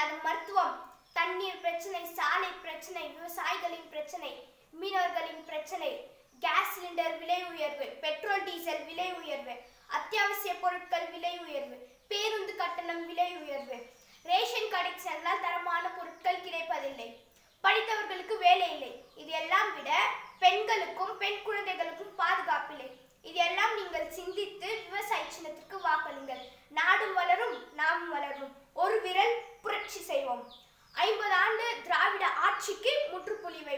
அது மருத்துவம் தண்ணீர் பிரச்சனை சாலை பிரச்சனை விவசாயிகளின் பிரச்சனை மீனவர்களின் பிரச்சனை கேஸ் சிலிண்டர் விலை உயர்வு பெட்ரோல் டீசல் விலை உயர்வு அத்தியாவசிய பொருட்கள் விலை உயர்வு பேருந்து கட்டணம் விலை உயர்வு ரேஷன் கடைக்கு சென்றால் தரமான பொருட்கள் கிடைப்பதில்லை படித்தவர்களுக்கு வேலை இல்லை. இது எல்லாம் விட பெண்களுக்கும் பெண் குழந்தைகளுக்கும் பாதுகாப்பில்லை இது எல்லாம் நீங்கள் சிந்தித்து விவசாய சின்னத்திற்கு வாக்களிங்கள். ஆட்சிக்கு முற்றுப்புள்ளி வை